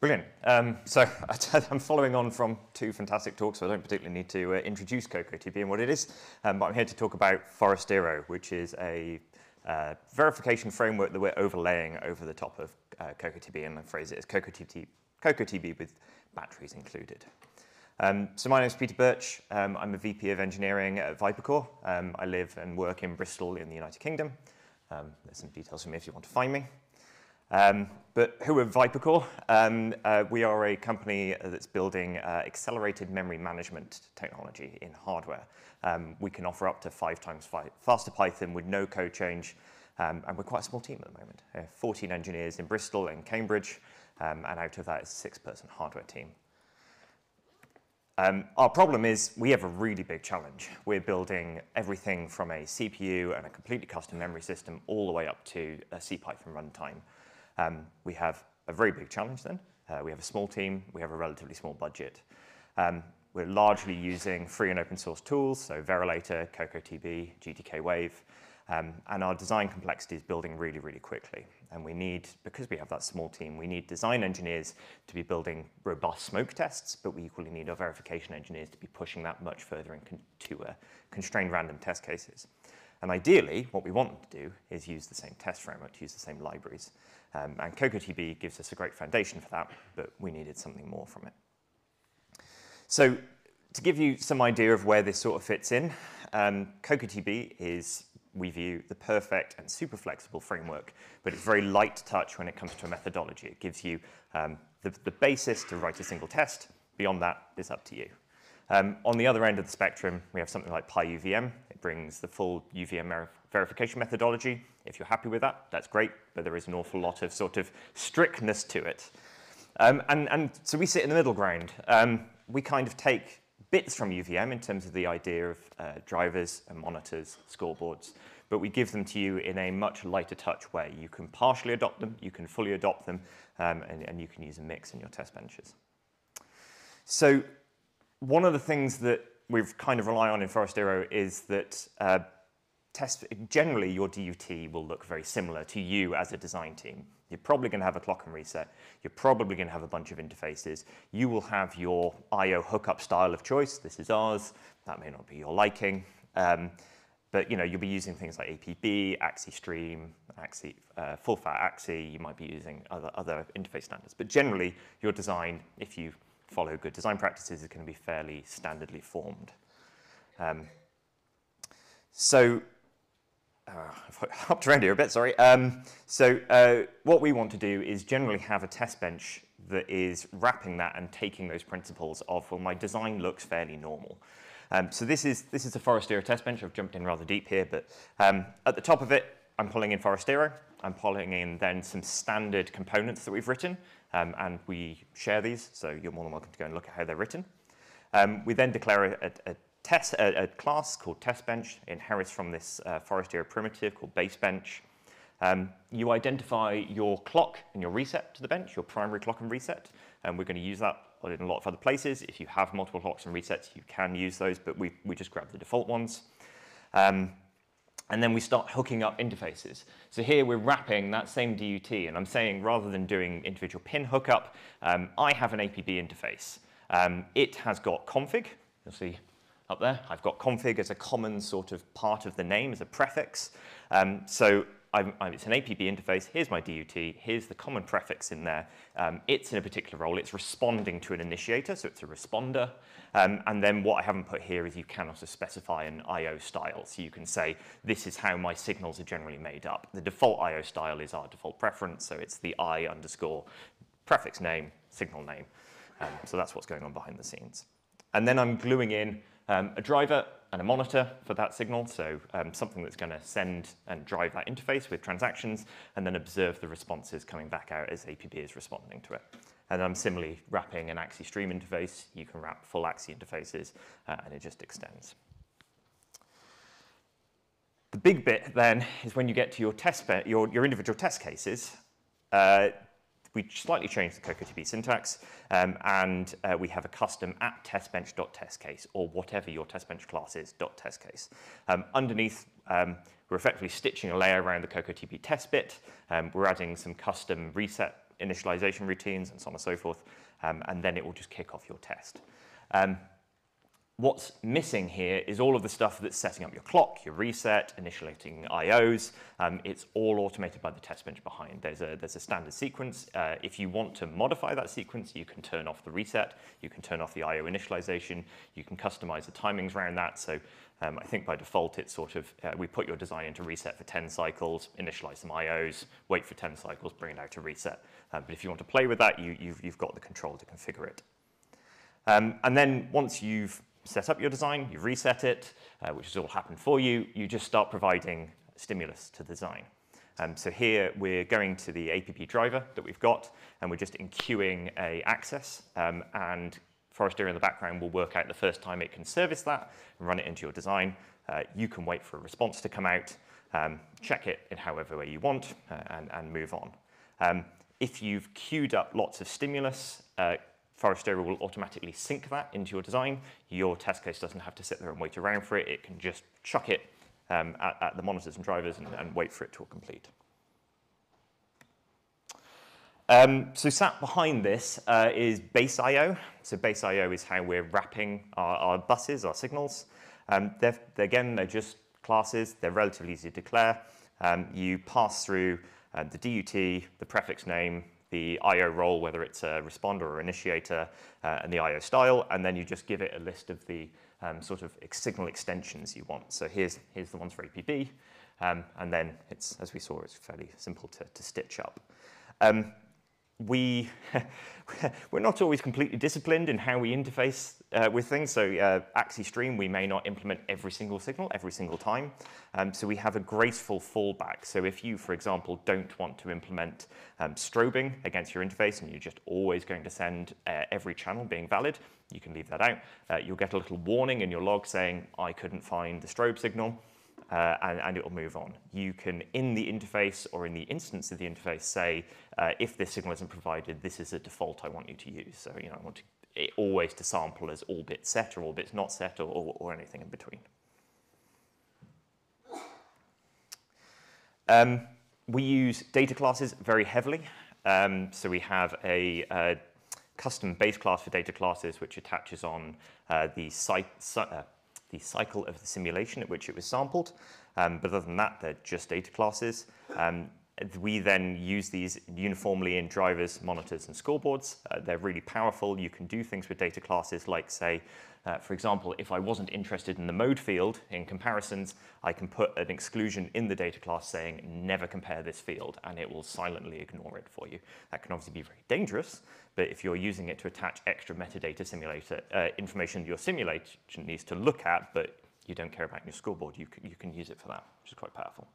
Brilliant. Um, so I'm following on from two fantastic talks, so I don't particularly need to uh, introduce cocotb and what it is, um, but I'm here to talk about Forastero, which is a uh, verification framework that we're overlaying over the top of uh, cocotb, and I phrase it as cocotb, cocotb with batteries included. Um, so my name is Peter Birch. Um, I'm a VP of Engineering at VyperCore. Um, I live and work in Bristol in the United Kingdom. Um, there's some details for me if you want to find me. Um, but who are VyperCore? Um, uh, we are a company that's building uh, accelerated memory management technology in hardware. Um, we can offer up to five times faster Python with no code change, um, and we're quite a small team at the moment. Uh, 14 engineers in Bristol and Cambridge, um, and out of that is a six-person hardware team. Um, our problem is we have a really big challenge. We're building everything from a CPU and a completely custom memory system all the way up to a CPython runtime. Um, we have a very big challenge then. Uh, we have a small team, we have a relatively small budget. Um, we're largely using free and open source tools, so Verilator, cocotb, GTK Wave, um, and our design complexity is building really, really quickly. And we need, because we have that small team, we need design engineers to be building robust smoke tests, but we equally need our verification engineers to be pushing that much further into uh, constrained random test cases. And ideally, what we want them to do is use the same test framework, to use the same libraries. Um, and cocotb gives us a great foundation for that, but we needed something more from it. So to give you some idea of where this sort of fits in, um, is, we view, the perfect and super flexible framework, but it's very light touch when it comes to a methodology. It gives you um, the, the basis to write a single test. Beyond that, it's up to you. Um, on the other end of the spectrum, we have something like PyUVM. It brings the full UVM verification methodology. If you're happy with that, that's great, but there is an awful lot of sort of strictness to it. Um, and, and, so we sit in the middle ground. Um, we kind of take bits from UVM in terms of the idea of uh, drivers and monitors, scoreboards, but we give them to you in a much lighter touch way. You can partially adopt them, you can fully adopt them, um, and, and you can use a mix in your test benches. So one of the things that we've kind of rely on in Forastero is that uh, test, generally your DUT will look very similar to you as a design team. You're probably going to have a clock and reset. You're probably going to have a bunch of interfaces. You will have your I.O. hookup style of choice. This is ours. That may not be your liking. Um, but you know, you'll be using things like APB, AXI Stream, AXI, uh, full fat AXI. You might be using other, other interface standards. But generally, your design, if you follow good design practices is going to be fairly standardly formed. Um, so, uh, I've hopped around here a bit, sorry. Um, so uh, what we want to do is generally have a test bench that is wrapping that and taking those principles of, well, my design looks fairly normal. Um, so this is, this is a Forastero test bench. I've jumped in rather deep here, but um, at the top of it, I'm pulling in Forastero. I'm pulling in then some standard components that we've written, um, and we share these, so you're more than welcome to go and look at how they're written. Um, we then declare a, a, test, a, a, class called testbench, inherits from this uh, Forastero primitive called basebench. Um, you identify your clock and your reset to the bench, your primary clock and reset, and we're going to use that in a lot of other places. If you have multiple clocks and resets, you can use those, but we, we just grab the default ones. Um, and then we start hooking up interfaces. So here we're wrapping that same DUT, and I'm saying rather than doing individual pin hookup, um, I have an APB interface. Um, it has got config, you'll see up there. I've got config as a common sort of part of the name, as a prefix. Um, so I'm, it's an APB interface. Here's my DUT. Here's the common prefix in there. Um, it's in a particular role. It's responding to an initiator, so it's a responder. Um, and then what I haven't put here is you can also specify an I.O. style. So you can say, this is how my signals are generally made up. The default I.O. style is our default preference, so it's the I underscore prefix name, signal name. Um, so that's what's going on behind the scenes. And then I'm gluing in um, a driver and a monitor for that signal, so um, something that's going to send and drive that interface with transactions, and then observe the responses coming back out as APB is responding to it. And I'm similarly wrapping an AXI stream interface. You can wrap full AXI interfaces, uh, and it just extends. The big bit then is when you get to your test your, your individual test cases. Uh, we slightly changed the cocotb syntax, um, and uh, we have a custom at testbench.testcase, or whatever your testbench class is, .testcase. Um, underneath, um, we're effectively stitching a layer around the cocotb test bit. Um, we're adding some custom reset initialization routines and so on and so forth, um, and then it will just kick off your test. What's missing here is all of the stuff that's setting up your clock, your reset, initiating IOs. Um, it's all automated by the test bench behind. There's a, there's a standard sequence. Uh, if you want to modify that sequence, you can turn off the reset, you can turn off the IO initialization, you can customize the timings around that. So um, I think by default, it's sort of, uh, we put your design into reset for 10 cycles, initialize some IOs, wait for 10 cycles, bring it out to reset. Um, but if you want to play with that, you, you've, you've got the control to configure it. Um, and then once you've set up your design, you reset it, uh, which has all happened for you, you just start providing stimulus to the design. Um, so here we're going to the APB driver that we've got, and we're just enqueuing a access, um, and Forastero in the background will work out the first time it can service that and run it into your design. Uh, you can wait for a response to come out, um, check it in however way you want, uh, and, and move on. Um, if you've queued up lots of stimulus, Forastero will automatically sync that into your design. Your test case doesn't have to sit there and wait around for it. It can just chuck it um, at, at, the monitors and drivers and, and, wait for it to complete. Um, so sat behind this uh, is base I.O. So base I.O. is how we're wrapping our, our buses, our signals. Um, they're, again, they're just classes. They're relatively easy to declare. Um, you pass through uh, the DUT, the prefix name, the IO role, whether it's a responder or initiator, uh, and the IO style, and then you just give it a list of the um, sort of signal extensions you want. So here's, here's the ones for APB, um, and then it's, as we saw, it's fairly simple to, to stitch up. Um, we, we're not always completely disciplined in how we interface uh, with things. So uh, Axi Stream, we may not implement every single signal every single time. Um, so we have a graceful fallback. So if you, for example, don't want to implement um, strobing against your interface and you're just always going to send uh, every channel being valid, you can leave that out. Uh, you'll get a little warning in your log saying, I couldn't find the strobe signal uh, and, and, it will move on. You can, in the interface or in the instance of the interface, say, uh, if this signal isn't provided, this is a default I want you to use. So, you know, I want to, it always to sample as all bits set or all bits not set or, or, or anything in between. Um, we use data classes very heavily. Um, so we have a, a, custom base class for data classes, which attaches on uh, the site, uh, the cycle of the simulation at which it was sampled. Um, but other than that, they're just data classes. We then use these uniformly in drivers, monitors, and scoreboards. Uh, they're really powerful. You can do things with data classes like, say, uh, for example, if I wasn't interested in the mode field in comparisons, I can put an exclusion in the data class saying never compare this field, and it will silently ignore it for you. That can obviously be very dangerous, but if you're using it to attach extra metadata simulator uh, information your simulation needs to look at, but you don't care about your scoreboard, you can, you can use it for that, which is quite powerful.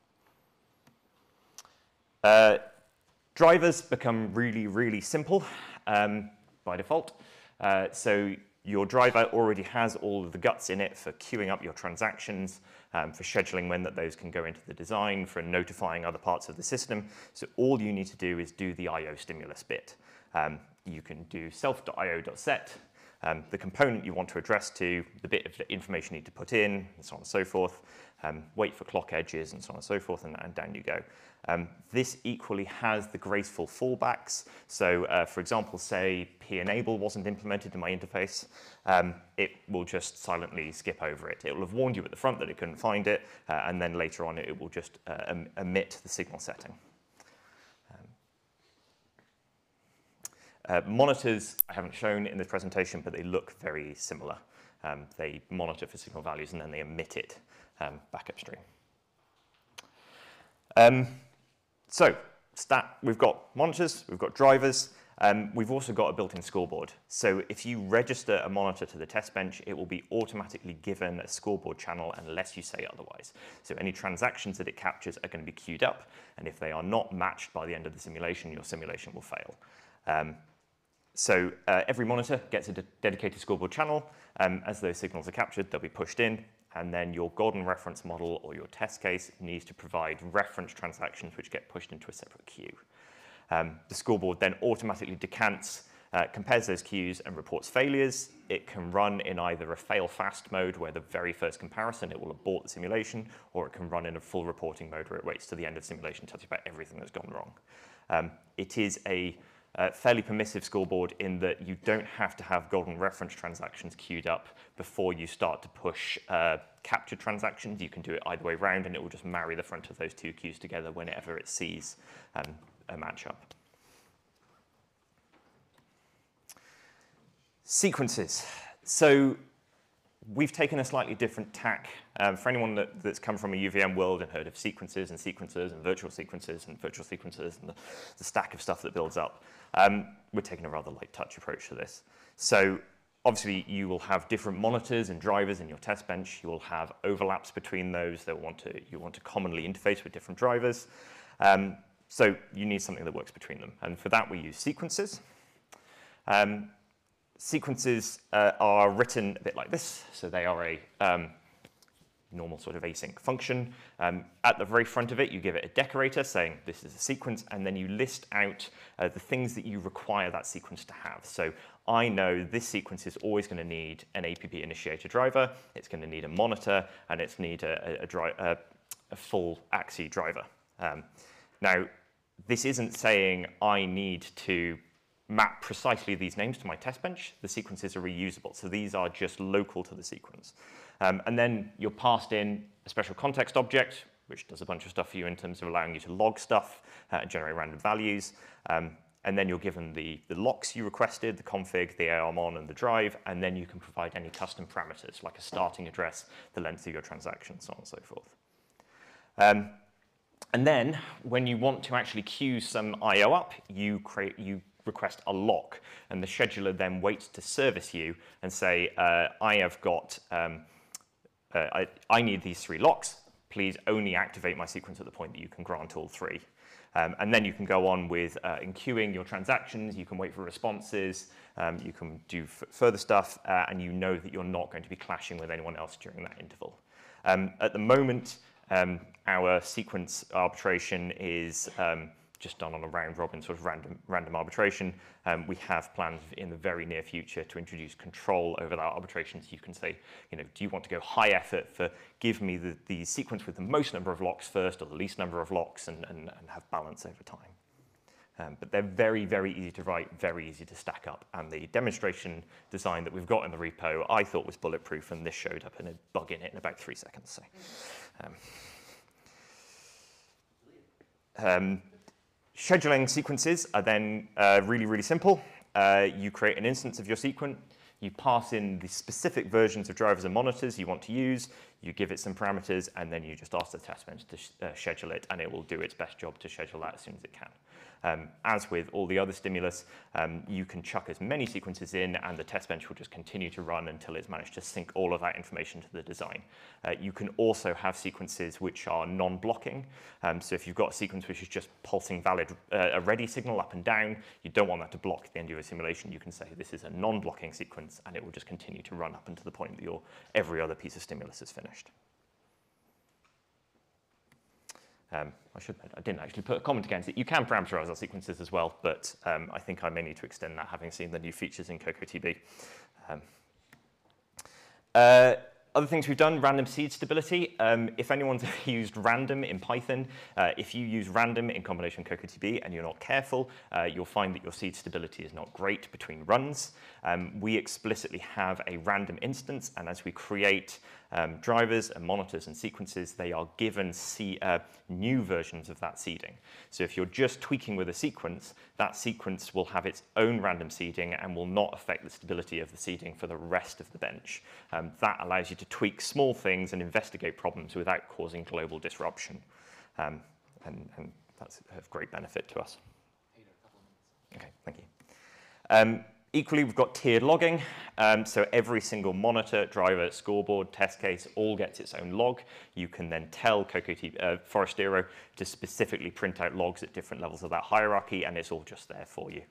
Uh, drivers become really, really simple um, by default. Uh, so your driver already has all of the guts in it for queuing up your transactions, um, for scheduling when that those can go into the design, for notifying other parts of the system. So all you need to do is do the IO stimulus bit. Um, you can do self.io.set, um, the component you want to address to, the bit of information you need to put in, and so on and so forth, um, wait for clock edges, and so on and so forth, and, and down you go. Um, this equally has the graceful fallbacks. So uh, for example, say p-enable wasn't implemented in my interface, um, it will just silently skip over it. It will have warned you at the front that it couldn't find it, uh, and then later on it will just uh, omit the signal setting. Uh, monitors I haven't shown in this presentation, but they look very similar. Um, they monitor for signal values and then they emit it um, back upstream. Um, so stat, we've got monitors, we've got drivers, um, we've also got a built-in scoreboard. So if you register a monitor to the test bench, it will be automatically given a scoreboard channel unless you say otherwise. So any transactions that it captures are going to be queued up, and if they are not matched by the end of the simulation, your simulation will fail. So uh, every monitor gets a de dedicated scoreboard channel. Um, as those signals are captured, they'll be pushed in and then your golden reference model or your test case needs to provide reference transactions which get pushed into a separate queue. Um, the scoreboard then automatically decants, uh, compares those queues and reports failures. It can run in either a fail fast mode where the very first comparison it will abort the simulation, or it can run in a full reporting mode where it waits to the end of simulation, tells you about everything that's gone wrong. Um, it is a uh, fairly permissive scoreboard in that you don't have to have golden reference transactions queued up before you start to push uh, captured transactions. You can do it either way around and it will just marry the front of those two queues together whenever it sees um, a matchup. Sequences. So we've taken a slightly different tack. Um, for anyone that, that's come from a UVM world and heard of sequences and sequences and virtual sequences and virtual sequences and the, the stack of stuff that builds up, um, we're taking a rather light touch approach to this. So obviously you will have different monitors and drivers in your test bench. You will have overlaps between those. They'll want to, you want to commonly interface with different drivers. Um, so you need something that works between them. And for that, we use sequences. Um, sequences uh, are written a bit like this. So they are a um, normal sort of async function. Um, at the very front of it, you give it a decorator saying this is a sequence, and then you list out uh, the things that you require that sequence to have. So I know this sequence is always going to need an APB initiator driver, it's going to need a monitor, and it's need a, a, a, a full AXI driver. Um, now, this isn't saying I need to map precisely these names to my test bench. The sequences are reusable, so these are just local to the sequence. Um, and then you're passed in a special context object, which does a bunch of stuff for you in terms of allowing you to log stuff uh, and generate random values. Um, and then you're given the, the locks you requested, the config, the ARMON, and the drive, and then you can provide any custom parameters, like a starting address, the length of your transaction, so on and so forth. Um, and then, when you want to actually queue some I.O. up, you, create, you request a lock, and the scheduler then waits to service you and say, uh, I have got, um, uh, I, I need these three locks, please only activate my sequence at the point that you can grant all three. Um, and then you can go on with uh, enqueuing your transactions, you can wait for responses, um, you can do further stuff, uh, and you know that you're not going to be clashing with anyone else during that interval. Um, at the moment, um, our sequence arbitration is um, just done on a round robin sort of random, random arbitration. Um, we have plans in the very near future to introduce control over that arbitration. So you can say, you know, do you want to go high effort for give me the, the sequence with the most number of locks first or the least number of locks and, and, and have balance over time. Um, but they're very, very easy to write, very easy to stack up. And the demonstration design that we've got in the repo, I thought was bulletproof, and this showed up in a bug in it in about three seconds. So, um, um, Scheduling sequences are then uh, really, really simple. Uh, you create an instance of your sequence, you pass in the specific versions of drivers and monitors you want to use, you give it some parameters, and then you just ask the test bench to sh uh, schedule it, and it will do its best job to schedule that as soon as it can. Um, as with all the other stimulus, um, you can chuck as many sequences in and the test bench will just continue to run until it's managed to sync all of that information to the design. Uh, you can also have sequences which are non-blocking. Um, so if you've got a sequence which is just pulsing valid uh, a ready signal up and down, you don't want that to block the end of your simulation. You can say this is a non-blocking sequence and it will just continue to run up until the point that your every other piece of stimulus is finished. Um, I should I didn't actually put a comment against it. You can parameterize our sequences as well, but um, I think I may need to extend that having seen the new features in cocotb. Um, uh, other things we've done, random seed stability. Um, if anyone's used random in Python, uh, if you use random in combination with cocotb and you're not careful, uh, you'll find that your seed stability is not great between runs. Um, we explicitly have a random instance, and as we create um, drivers and monitors and sequences, they are given uh, new versions of that seeding. So if you're just tweaking with a sequence, that sequence will have its own random seeding and will not affect the stability of the seeding for the rest of the bench. Um, that allows you to tweak small things and investigate problems without causing global disruption. Um, and, and, that's of great benefit to us. Okay, thank you. Equally, we've got tiered logging. Um, so every single monitor, driver, scoreboard, test case all gets its own log. You can then tell Coco uh, Forastero to specifically print out logs at different levels of that hierarchy, and it's all just there for you.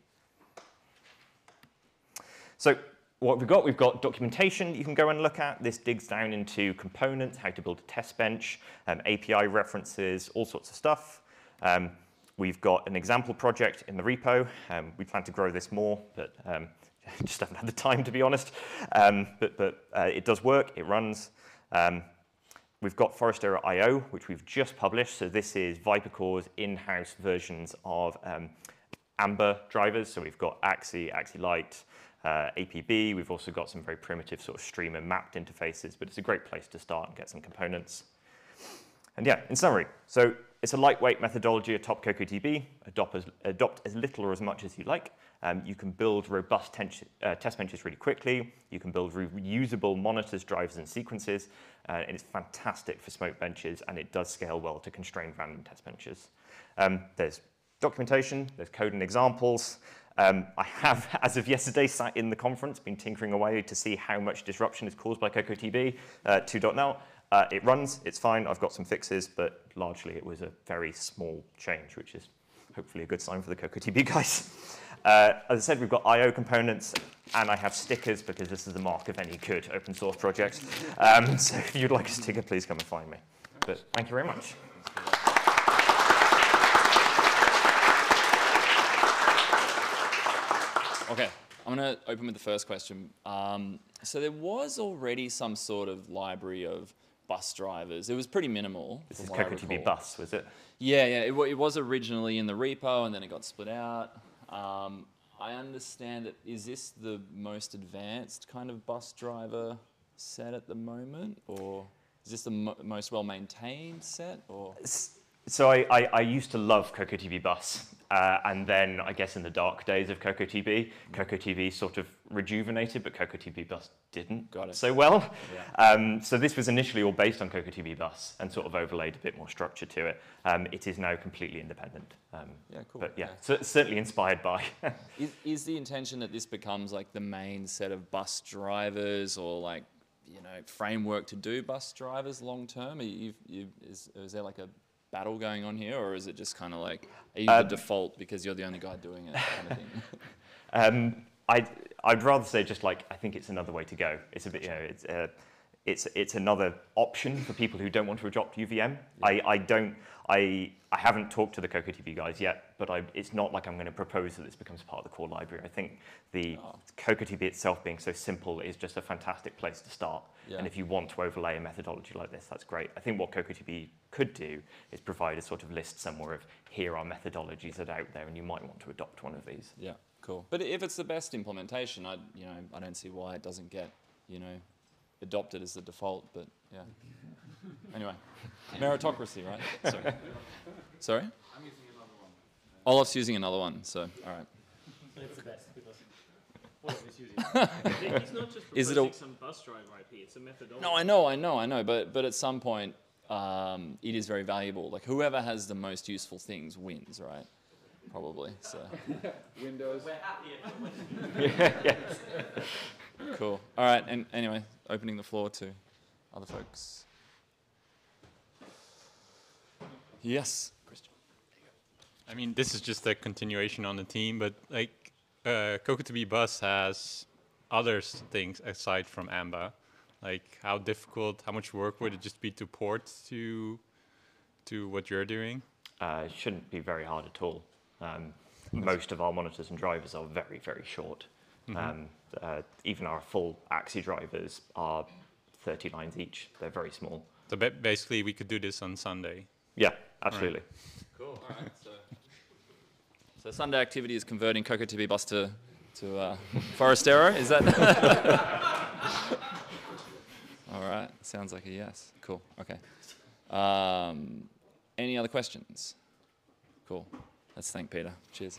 So what we've got, we've got documentation you can go and look at. This digs down into components, how to build a test bench, um, API references, all sorts of stuff. Um, We've got an example project in the repo. Um, we plan to grow this more, but um, just haven't had the time, to be honest. Um, but but uh, it does work, it runs. Um, we've got Forastero IO, which we've just published. So this is VyperCore's in-house versions of um, AMBA drivers. So we've got AXI, AXI Lite, uh, APB. We've also got some very primitive sort of streamer mapped interfaces, but it's a great place to start and get some components. And yeah, in summary, so it's a lightweight methodology atop cocotb. Adopt as, adopt as little or as much as you like. Um, you can build robust uh, test benches really quickly. You can build reusable monitors, drivers, and sequences. Uh, and it's fantastic for smoke benches, and it does scale well to constrained random test benches. Um, there's documentation, there's code and examples. Um, I have, as of yesterday, sat in the conference, been tinkering away to see how much disruption is caused by cocotb uh, 2.0. Uh, it runs, it's fine, I've got some fixes, but largely it was a very small change, which is hopefully a good sign for the cocotb guys. Uh, as I said, we've got I.O. components, and I have stickers because this is the mark of any good open source project. Um, so if you'd like a sticker, please come and find me. But thank you very much. Okay, I'm going to open with the first question. Um, so there was already some sort of library of bus drivers. It was pretty minimal. This is cocotb bus, was it? Yeah, yeah. It, it, was originally in the repo, and then it got split out. Um, I understand that is this the most advanced kind of bus driver set at the moment, or is this the mo most well maintained set, or? So I, I, I, used to love cocotb Bus, uh, and then I guess in the dark days of cocotb, cocotb sort of rejuvenated, but cocotb Bus didn't Got it. so well. Yeah. Um, so this was initially all based on cocotb Bus and sort of overlaid a bit more structure to it. Um, it is now completely independent. Um, yeah, cool. But yeah, so certainly inspired by. is, is the intention that this becomes like the main set of bus drivers or like you know framework to do bus drivers long term? You, you, is, is there like a battle going on here, or is it just kind of like are you um, the default because you're the only guy doing it, kind of thing? um, I'd I'd rather say just like I think it's another way to go. It's a bit you know it's. Uh, it's, it's another option for people who don't want to adopt UVM. Yeah. I, I don't, I, I haven't talked to the cocotb guys yet, but I, it's not like I'm going to propose that this becomes part of the core library. I think the ah. oh. cocotb itself being so simple is just a fantastic place to start. Yeah. And if you want to overlay a methodology like this, that's great. I think what cocotb could do is provide a sort of list somewhere of here are methodologies that are out there and you might want to adopt one of these. Yeah, cool. But if it's the best implementation, I, you know, I don't see why it doesn't get, you know, adopted as the default, but yeah. Anyway, meritocracy, right? Sorry. Sorry? I'm using another one. Olaf's using another one, so, all right. But it's the best because Olaf is using it. He's not just is it a, some bus driver IP, it's a methodology. No, I know, I know, I know, but, but at some point, um, it is very valuable. Like whoever has the most useful things wins, right? Probably, so. Windows. We're happy yeah, yeah. Cool. All right, and anyway, opening the floor to other folks. Yes, Christian. I mean, this is just a continuation on the team, but like uh, cocotb Bus has other things aside from Amba. Like how difficult, how much work would it just be to port to to what you're doing? Uh, it shouldn't be very hard at all. Um, most of our monitors and drivers are very, very short. Mm -hmm. um, uh, even our full AXI drivers are 30 lines each. They're very small. So ba basically, we could do this on Sunday. Yeah, absolutely. Right. Cool. All right. So, so Sunday activity is converting cocotb bus to to uh, Forastero. Is that? All right. Sounds like a yes. Cool. Okay. Um, any other questions? Cool. Let's thank Peter. Cheers.